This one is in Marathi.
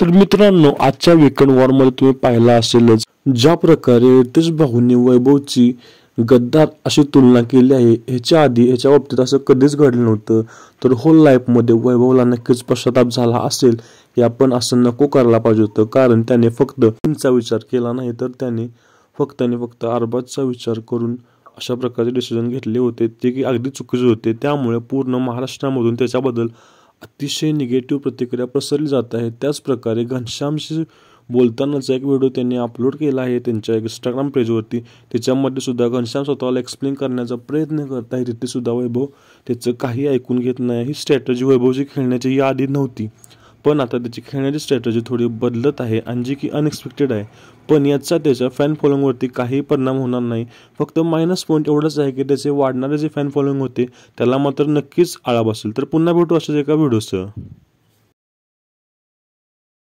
तर मित्रांनो आजच्या विकंड वॉरमध्ये तुम्ही पाहिला असेलच ज्या प्रकारे रितेश भाऊंनी वैभवची गद्दार अशी तुलना केली आहे ह्याच्या आधी ह्याच्या बाबतीत असं कधीच घडलं नव्हतं. तर होल लाईफमध्ये वैभवला नक्कीच पश्चाताप झाला असेल हे आपण असं नको करायला पाहिजे होतं कारण त्याने फक्त तिचा विचार केला नाही तर त्याने फक्त आणि फक्त अरबाजचा विचार करून अशा प्रकारचे डिसिजन घेतले होते. ते की अगदी चुकीचे होते. त्यामुळे पूर्ण महाराष्ट्रामधून त्याच्याबद्दल अतिशय निगेटिव्ह प्रतिक्रिया पसरली जात आहे. त्याचप्रकारे घनश्यामशी बोलतानाचा एक व्हिडिओ त्यांनी अपलोड केला आहे त्यांच्या इंस्टाग्राम पेजवरती त्याच्यामध्ये सुद्धा घनश्याम स्वतःला एक्सप्लेन करण्याचा प्रयत्न करत आहे. तिथे सुद्धा वैभव त्याचं काही ऐकून घेत नाही. ही स्ट्रॅटजी वैभवची खेळण्याची ही आधी नव्हती. पण आता त्याची खेळण्याची स्ट्रॅटजी थोडी बदलत आहे आणि जी की अनएक्सपेक्टेड आहे. पण याचा त्याच्या फॅन फॉलोईंगवरती काही परिणाम होणार नाही. फक्त मायनस पॉईंट एवढंच आहे की त्याचे वाढणारे जे फॅन फॉलोईंग होते त्याला मात्र नक्कीच आळा बसेल. तर पुन्हा भेटू अशाच एका व्हिडिओसह